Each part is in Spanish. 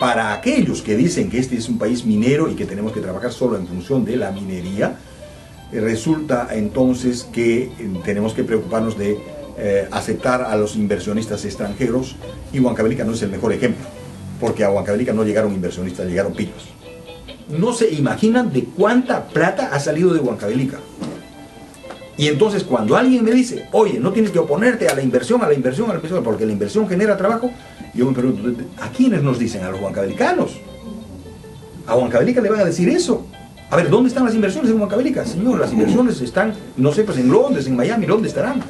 para aquellos que dicen que este es un país minero y que tenemos que trabajar solo en función de la minería, eh, resulta entonces que eh, tenemos que preocuparnos de eh, aceptar a los inversionistas extranjeros y Huancavelica no es el mejor ejemplo, porque a Huancavelica no llegaron inversionistas, llegaron pillos. No se imaginan de cuánta plata ha salido de Huancavelica. Y entonces cuando alguien me dice, oye, no tienes que oponerte a la inversión, a la inversión, a la inversión, porque la inversión genera trabajo, yo me pregunto, ¿a quiénes nos dicen? ¿A los huancavelicanos? ¿A Huancavelica le van a decir eso? A ver, ¿dónde están las inversiones en Huancavelica? Señor, las inversiones están, no sé, pues en Londres, en Miami, ¿dónde estarán?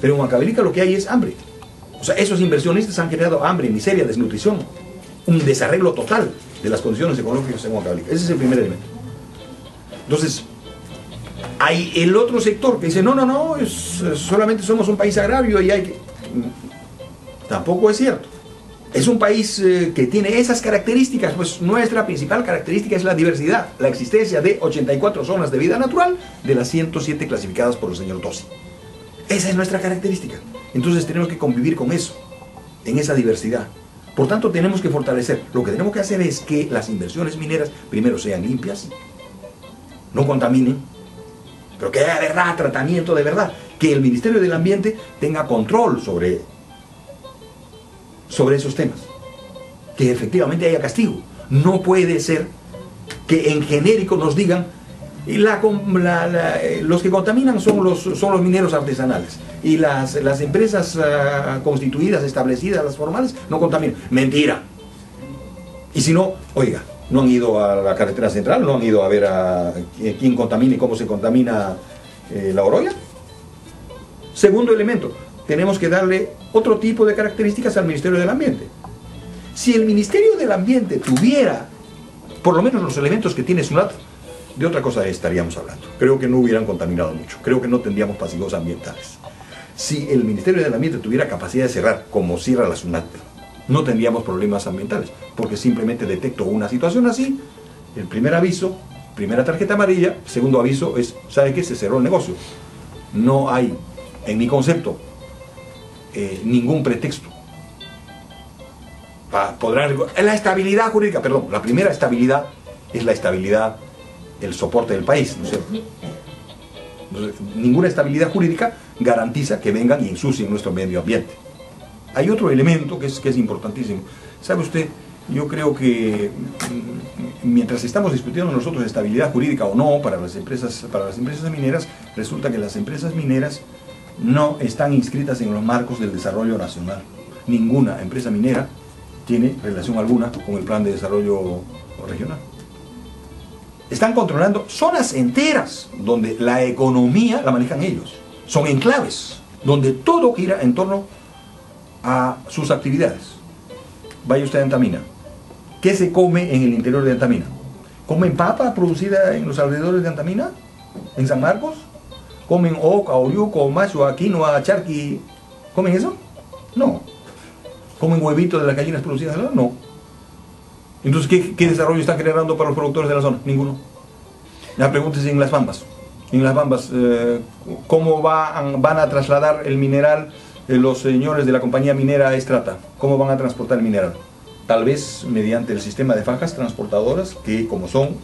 Pero en Huancavelica lo que hay es hambre. O sea, esos inversionistas han generado hambre, miseria, desnutrición, un desarreglo total de las condiciones económicas en Huancavelica. Ese es el primer elemento. Entonces, hay el otro sector que dice, no, no, no, solamente somos un país agrario y hay que... Tampoco es cierto. Es un país eh, que tiene esas características, pues nuestra principal característica es la diversidad, la existencia de 84 zonas de vida natural de las 107 clasificadas por el señor Tosi. Esa es nuestra característica. Entonces tenemos que convivir con eso, en esa diversidad. Por tanto, tenemos que fortalecer. Lo que tenemos que hacer es que las inversiones mineras primero sean limpias, no contaminen, pero que haya verdad tratamiento de verdad, que el Ministerio del Ambiente tenga control sobre, sobre esos temas, que efectivamente haya castigo. No puede ser que en genérico nos digan y la, eh, los que contaminan son los, son los mineros artesanales. Y las, las empresas ah, constituidas, establecidas, las formales, no contaminan. Mentira. Y si no, oiga, no han ido a la carretera central, no han ido a ver a quién contamina y cómo se contamina eh, la Oroya. Segundo elemento, tenemos que darle otro tipo de características al Ministerio del Ambiente. Si el Ministerio del Ambiente tuviera por lo menos los elementos que tiene SUNAT, de otra cosa estaríamos hablando. Creo que no hubieran contaminado mucho, creo que no tendríamos pasivos ambientales. Si el Ministerio del Ambiente tuviera capacidad de cerrar, como cierra la SUNAT, no tendríamos problemas ambientales, porque simplemente detecto una situación así, el primer aviso, primera tarjeta amarilla, segundo aviso es, ¿sabe qué? Se cerró el negocio. No hay, en mi concepto, eh, ningún pretexto. Podrán, la estabilidad jurídica, perdón, la primera estabilidad es la estabilidad el soporte del país, ¿no es cierto? ninguna estabilidad jurídica garantiza que vengan y ensucien nuestro medio ambiente. Hay otro elemento que es, que es importantísimo. ¿Sabe usted? Yo creo que mm, mientras estamos discutiendo nosotros estabilidad jurídica o no para las empresas, para las empresas mineras, resulta que las empresas mineras no están inscritas en los marcos del desarrollo nacional. Ninguna empresa minera tiene relación alguna con el plan de desarrollo regional están controlando zonas enteras donde la economía la manejan ellos. Son enclaves, donde todo gira en torno a sus actividades. Vaya usted a Antamina. ¿Qué se come en el interior de Antamina? ¿Comen papa producida en los alrededores de Antamina? ¿En San Marcos? ¿Comen oca, oriuco, macho, quinoa, charqui? ¿Comen eso? No. ¿Comen huevitos de las gallinas producidas? No. Entonces, ¿qué, desarrollo está generando para los productores de la zona? Ninguno. La pregunta es en las bambas. En las bambas, eh, ¿cómo van, van a trasladar el mineral eh, los señores de la compañía minera Estrata? ¿Cómo van a transportar el mineral? Tal vez mediante el sistema de fajas transportadoras, que como son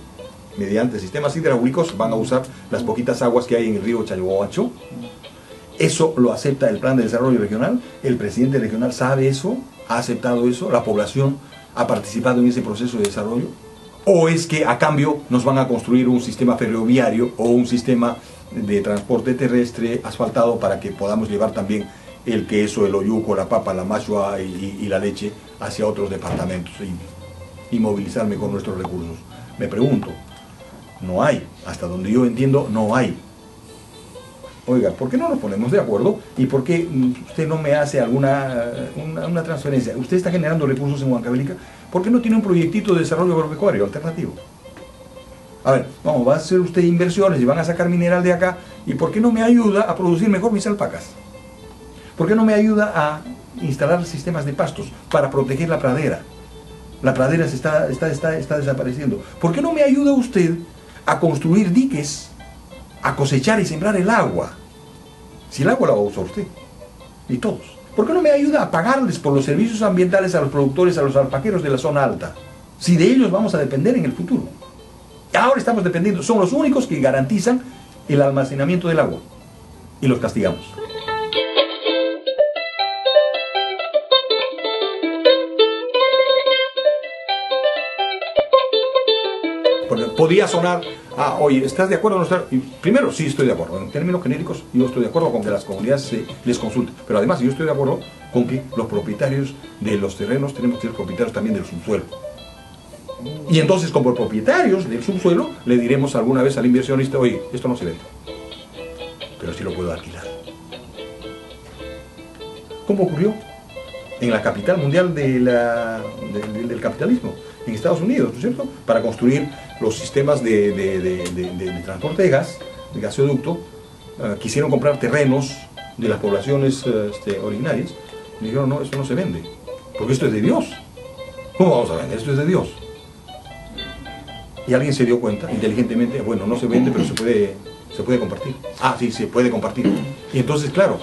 mediante sistemas hidráulicos, van a usar las poquitas aguas que hay en el río Chayohuacho. Eso lo acepta el plan de desarrollo regional, el presidente regional sabe eso, ha aceptado eso, la población ha participado en ese proceso de desarrollo? ¿O es que a cambio nos van a construir un sistema ferroviario o un sistema de transporte terrestre asfaltado para que podamos llevar también el queso, el oyuco, la papa, la machua y, la leche hacia otros departamentos y, y movilizarme con nuestros recursos? Me pregunto, no hay, hasta donde yo entiendo, no hay oiga, ¿por qué no nos ponemos de acuerdo? ¿Y por qué usted no me hace alguna una, transferencia? Usted está generando recursos en Huancavelica, ¿por qué no tiene un proyectito de desarrollo agropecuario alternativo? A ver, vamos, va a hacer usted inversiones y van a sacar mineral de acá, ¿y por qué no me ayuda a producir mejor mis alpacas? ¿Por qué no me ayuda a instalar sistemas de pastos para proteger la pradera? La pradera se está, está, está, está desapareciendo. ¿Por qué no me ayuda usted a construir diques a cosechar y sembrar el agua. Si el agua la va a usar y todos. ¿Por qué no me ayuda a pagarles por los servicios ambientales a los productores, a los alpaqueros de la zona alta? Si de ellos vamos a depender en el futuro. Ahora estamos dependiendo, son los únicos que garantizan el almacenamiento del agua. Y los castigamos. Podría sonar, ah, oye, ¿estás de acuerdo no estás? Primero, sí estoy de acuerdo. En términos genéricos, yo estoy de acuerdo con que las comunidades les consulten. Pero además, yo estoy de acuerdo con que los propietarios de los terrenos tenemos que ser propietarios también del subsuelo. Y entonces, como propietarios del subsuelo, le diremos alguna vez al inversionista, oye, esto no se vende, pero sí lo puedo alquilar. ¿Cómo ocurrió? En la capital mundial del capitalismo, en Estados Unidos, ¿no es cierto? Para construir los sistemas de, transporte de gas, de gasoducto, uh, quisieron comprar terrenos de las poblaciones uh, este, originarias y dijeron, no, esto no se vende, porque esto es de Dios. ¿Cómo vamos a vender? Esto es de Dios. Y alguien se dio cuenta, inteligentemente, bueno, no se vende, pero se puede, se puede compartir. Ah, sí, se puede compartir. Y entonces, claro,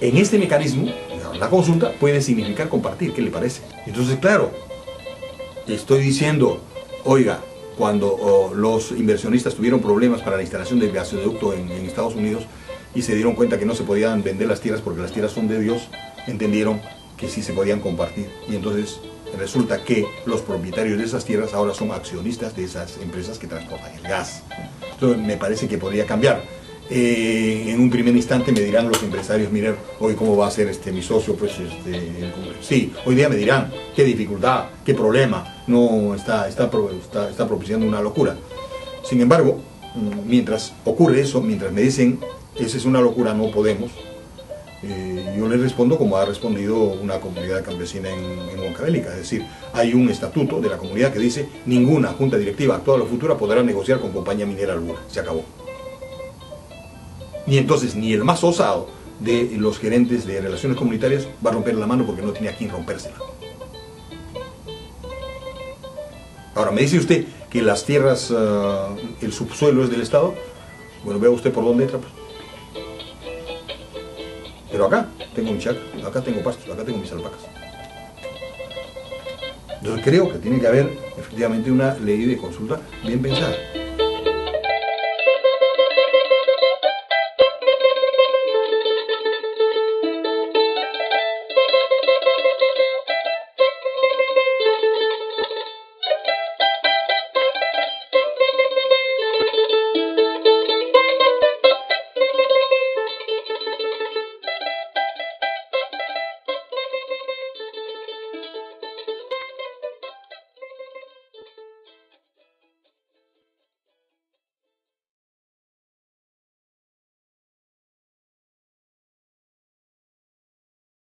en este mecanismo, la consulta puede significar compartir, ¿qué le parece? Entonces, claro, estoy diciendo, oiga, cuando los inversionistas tuvieron problemas para la instalación del gasoducto en, en Estados Unidos y se dieron cuenta que no se podían vender las tierras porque las tierras son de Dios, entendieron que sí se podían compartir. Y entonces resulta que los propietarios de esas tierras ahora son accionistas de esas empresas que transportan el gas. Entonces me parece que podría cambiar. Eh, en un primer instante me dirán los empresarios, miren, hoy cómo va a ser este mi socio, pues este, sí, hoy día me dirán qué dificultad, qué problema, no está, está, está, propiciando una locura. Sin embargo, mientras ocurre eso, mientras me dicen, esa es una locura, no podemos, eh, yo le respondo como ha respondido una comunidad campesina en, en es decir, hay un estatuto de la comunidad que dice ninguna junta directiva actual o futura podrá negociar con compañía minera alguna, se acabó. Y entonces ni el más osado de los gerentes de relaciones comunitarias va a romper la mano porque no tiene a quien rompérsela. Ahora, me dice usted que las tierras, uh, el subsuelo es del Estado, bueno, vea usted por dónde entra. Pues. Pero acá tengo mi chacra, acá tengo pastos, acá tengo mis alpacas. Entonces creo que tiene que haber efectivamente una ley de consulta bien pensada.